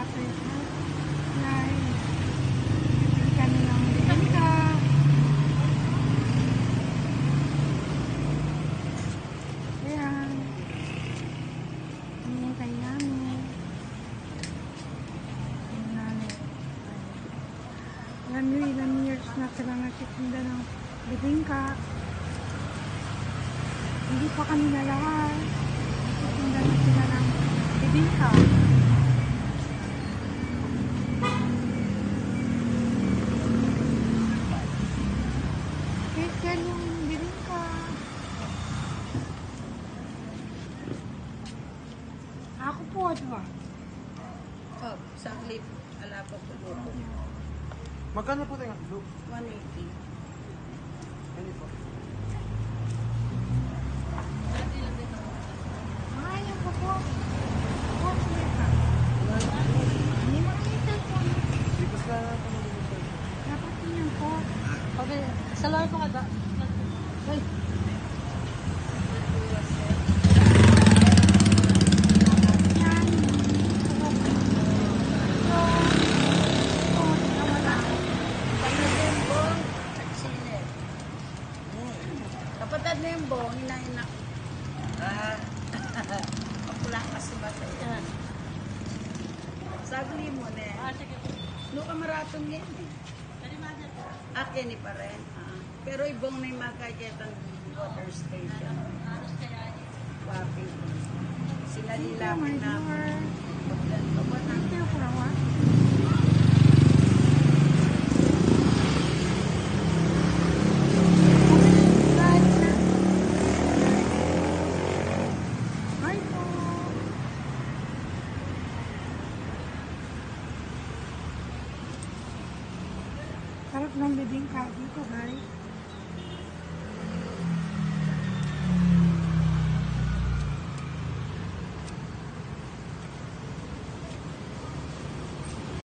ate. Nay. Bibili kami ng bibingka. Ayan. Hinihintay namin. Ang nanay. Alam niyo, ilang years na sila nagtitinda ng bibingka. Hindi pa kami nalahan. Nagtitinda na sila ng bibingka. Facial yung bibingka. Ako po, di ba? Oh, isang lip. Ala pa po luto. Magkano po tayo? Blue? 180. Ano po? Ko po. Po. Hindi. Bigos na lang po mag-ibig Dapat po. Okay, salamat po kada. Ay. Kapatid na yung bong, hinainak. Ah, kapula kasi ba sa yan? Sagli mo na. Ah, sige. No kamaratong yan eh. Akin ni pa rin. Ah. Pero ibong na yung makakitang water station. Wapi. Sila Thank you, nila my na dear. Thank you for watching. Sarap ng bibingka dito guys.